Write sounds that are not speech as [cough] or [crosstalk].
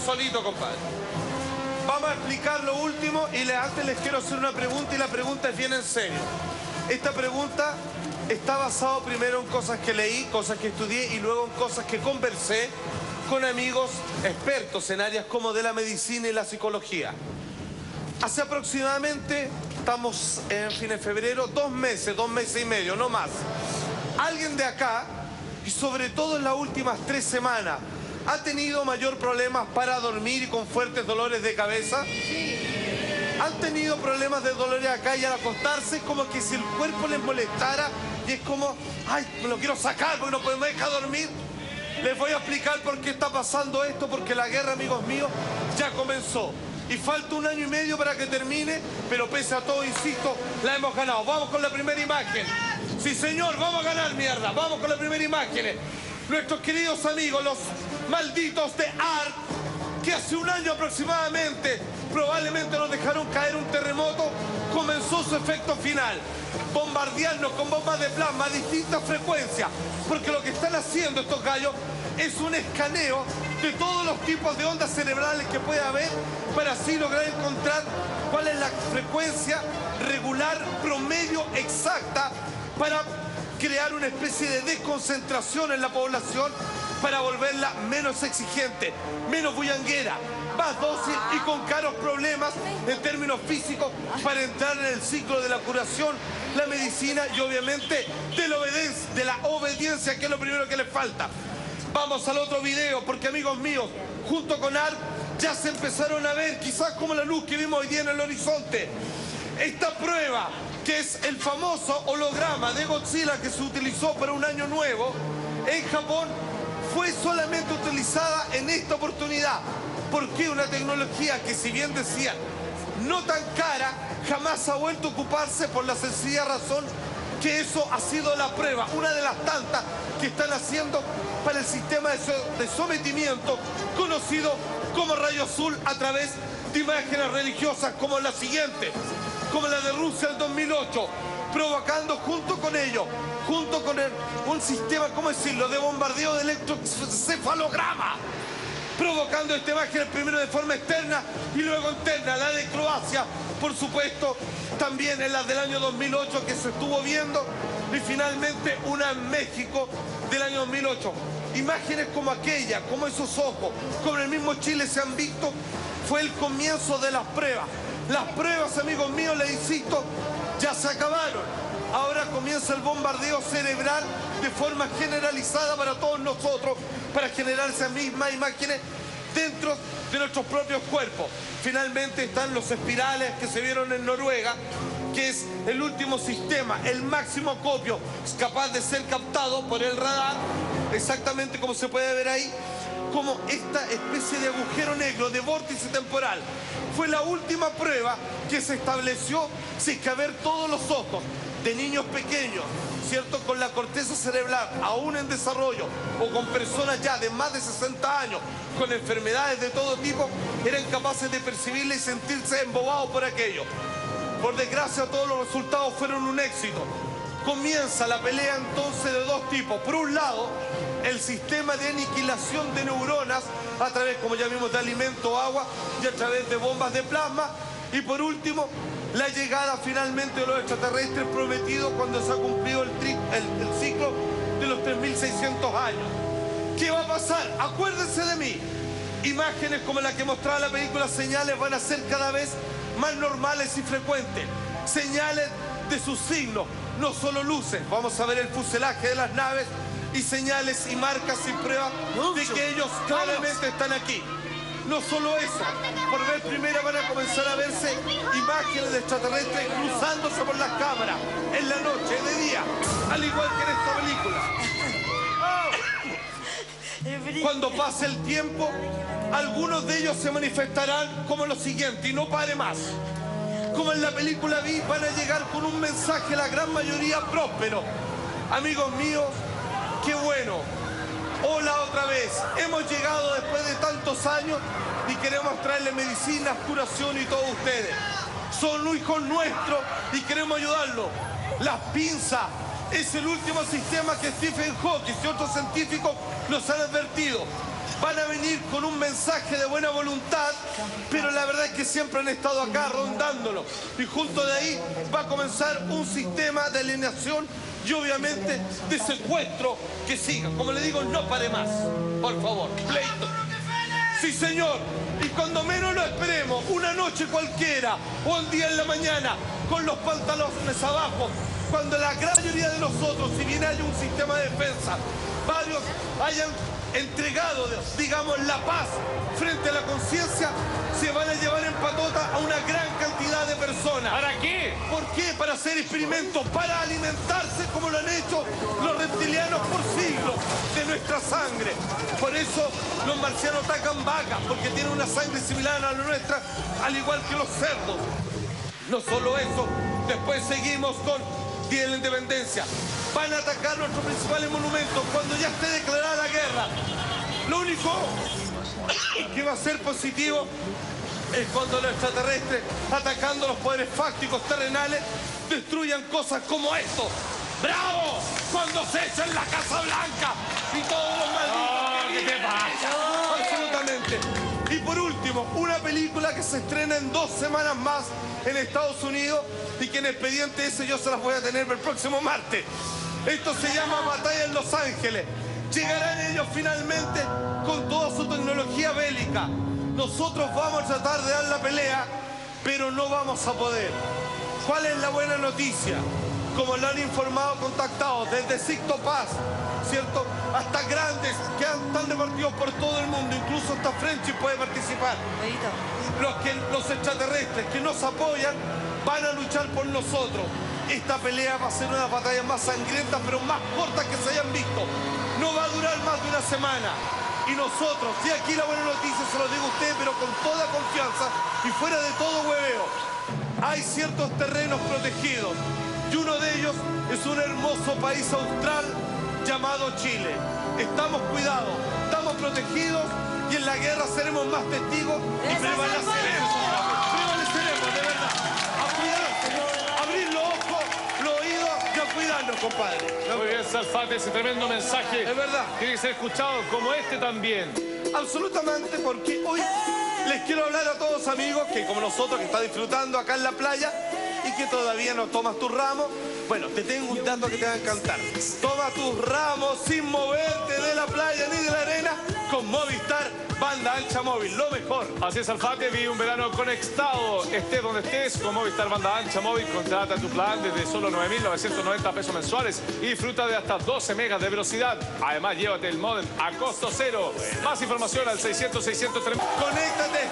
solito, compadre. Vamos a explicar lo último y antes les quiero hacer una pregunta y la pregunta es bien en serio. Esta pregunta está basada primero en cosas que leí, cosas que estudié y luego en cosas que conversé con amigos expertos en áreas como de la medicina y la psicología. Hace aproximadamente, estamos en fin de febrero, dos meses, dos meses y medio, no más. Alguien de acá, y sobre todo en las últimas tres semanas, ha tenido mayor problemas para dormir y con fuertes dolores de cabeza. Han tenido problemas de dolores acá y al acostarse es como que si el cuerpo les molestara y es como, ay, me lo quiero sacar porque no me deja dormir. Les voy a explicar por qué está pasando esto, porque la guerra, amigos míos, ya comenzó. Y falta un año y medio para que termine, pero pese a todo, insisto, la hemos ganado. Vamos con la primera imagen. Sí, señor, vamos a ganar, mierda. Vamos con la primera imagen. Nuestros queridos amigos, los malditos de ARC, que hace un año aproximadamente probablemente nos dejaron caer un terremoto, comenzó su efecto final. Bombardearnos con bombas de plasma a distintas frecuencias, porque lo que están haciendo estos gallos es un escaneo de todos los tipos de ondas cerebrales que puede haber para así lograr encontrar cuál es la frecuencia regular promedio exacta para crear una especie de desconcentración en la población para volverla menos exigente, menos bullanguera, más dócil y con caros problemas en términos físicos para entrar en el ciclo de la curación, la medicina y obviamente de la obediencia, de la obediencia que es lo primero que les falta. Vamos al otro video porque amigos míos, junto con ARC ya se empezaron a ver quizás como la luz que vimos hoy día en el horizonte. Esta prueba, que es el famoso holograma de Godzilla que se utilizó para un año nuevo en Japón, fue solamente utilizada en esta oportunidad. Porque una tecnología que si bien decían no tan cara, jamás ha vuelto a ocuparse por la sencilla razón que eso ha sido la prueba, una de las tantas que están haciendo para el sistema de sometimiento conocido como rayo azul a través de imágenes religiosas como la siguiente, como la de Rusia en 2008, provocando junto con ello, junto con un sistema, ¿cómo decirlo?, de bombardeo de electrocefalograma provocando esta imagen primero de forma externa y luego interna, la de Croacia, por supuesto, también en la del año 2008 que se estuvo viendo y finalmente una en México del año 2008. Imágenes como aquella, como esos ojos, como el mismo Chile se han visto, fue el comienzo de las pruebas. Las pruebas, amigos míos, les insisto, ya se acabaron. Ahora comienza el bombardeo cerebral de forma generalizada para todos nosotros, para generar esas mismas imágenes dentro de nuestros propios cuerpos. Finalmente están los espirales que se vieron en Noruega, que es el último sistema, el máximo copio, capaz de ser captado por el radar, exactamente como se puede ver ahí, como esta especie de agujero negro, de vórtice temporal. Fue la última prueba que se estableció si es que a ver todos los ojos de niños pequeños, ¿cierto? Con la corteza cerebral aún en desarrollo o con personas ya de más de 60 años, con enfermedades de todo tipo, eran capaces de percibirla y sentirse embobados por aquello. Por desgracia todos los resultados fueron un éxito. Comienza la pelea entonces de dos tipos. Por un lado, el sistema de aniquilación de neuronas a través, como ya vimos, de alimento, agua y a través de bombas de plasma. Y por último, la llegada finalmente de los extraterrestres prometidos cuando se ha cumplido el, tri- el- el ciclo de los 3.600 años. ¿Qué va a pasar? Acuérdense de mí. Imágenes como la que mostraba la película Señales van a ser cada vez más normales y frecuentes. Señales de sus signos, no solo luces. Vamos a ver el fuselaje de las naves y señales y marcas y pruebas de que ellos claramente están aquí. No solo eso, por vez primera van a comenzar a verse imágenes de extraterrestres cruzándose por las cámaras en la noche, de día, al igual que en esta película. Cuando pase el tiempo, algunos de ellos se manifestarán como lo siguiente y no pare más. Como en la película vi, van a llegar con un mensaje, la gran mayoría próspero. Amigos míos, qué bueno. Hola otra vez. Hemos llegado después de tantos años y queremos traerle medicinas, curación y todo a ustedes. Son hijos nuestros y queremos ayudarlos. Las pinzas es el último sistema que Stephen Hawking y otros científicos nos han advertido. van a venir con un mensaje de buena voluntad, pero la verdad es que siempre han estado acá rondándolo. Y junto de ahí va a comenzar un sistema de alineación y obviamente de secuestro que siga. Como le digo, no pare más. Por favor, pleito. Sí, señor. Y cuando menos lo esperemos, una noche cualquiera o un día en la mañana, con los pantalones abajo, cuando la gran mayoría de nosotros, si bien hay un sistema de defensa, varios hayan entregado, digamos, la paz frente a la conciencia, se van a llevar en patota a una gran personas. ¿Para qué? ¿Por qué? Para hacer experimentos, para alimentarse como lo han hecho los reptilianos por siglos de nuestra sangre. Por eso los marcianos atacan vacas, porque tienen una sangre similar a la nuestra, al igual que los cerdos. No solo eso, después seguimos con Día de la Independencia. Van a atacar nuestros principales monumentos cuando ya esté declarada la guerra. Lo único [coughs] que va a ser positivo es cuando los extraterrestres, atacando los poderes fácticos terrenales, destruyan cosas como esto. ¡Bravo! Cuando se echan la Casa Blanca y todos los malditos. Oh, que ¿qué te pasa? Absolutamente. Y por último, una película que se estrena en dos semanas más en Estados Unidos y que en expediente ese yo se las voy a tener el próximo martes. Esto se llama Batalla en Los Ángeles. Llegarán ellos finalmente con toda su tecnología bélica. Nosotros vamos a tratar de dar la pelea, pero no vamos a poder. ¿Cuál es la buena noticia? Como lo han informado contactados desde Sicto Paz, ¿cierto? Hasta grandes que están repartidos por todo el mundo, incluso hasta Frenchy puede participar. Los, que, los extraterrestres que nos apoyan van a luchar por nosotros. Esta pelea va a ser una batalla más sangrienta, pero más corta que se hayan visto. No va a durar más de una semana. Y nosotros, y aquí la buena noticia, se lo digo a usted, pero con toda confianza y fuera de todo hueveo, hay ciertos terrenos protegidos. Y uno de ellos es un hermoso país austral llamado Chile. Estamos cuidados, estamos protegidos y en la guerra seremos más testigos y ¡Esa prevaleceremos. Prevaleceremos, de verdad. A cuidarse, abrir los ojos, los oídos y a cuidarnos, compadre. Ese tremendo mensaje. Es verdad. Tiene que ser escuchado como este también. Absolutamente, porque hoy les quiero hablar a todos amigos que como nosotros que está disfrutando acá en la playa y que todavía no tomas tus ramos, bueno, te tengo un dato que te va a encantar. Toma tus ramos sin moverte de la playa ni de la arena con Movistar Banda Ancha Móvil, lo mejor. Así es, Alfate, vive un verano conectado. Estés donde estés, con Movistar Banda Ancha Móvil, contrata tu plan desde solo 9.990 pesos mensuales y disfruta de hasta 12 megas de velocidad. Además, llévate el modem a costo cero. Más información al 600 603 Conéctate